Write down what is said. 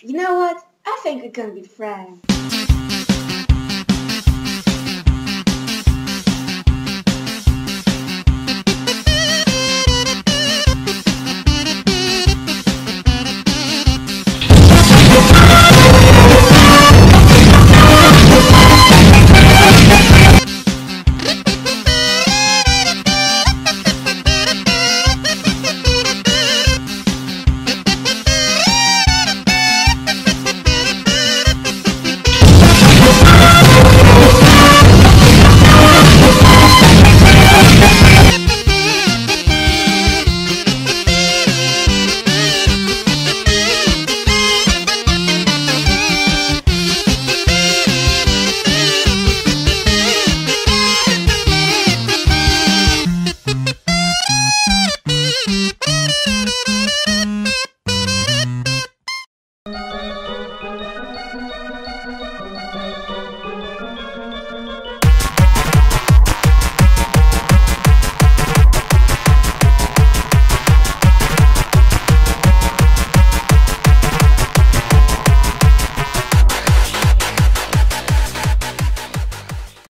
You know what? I think we're gonna be friends.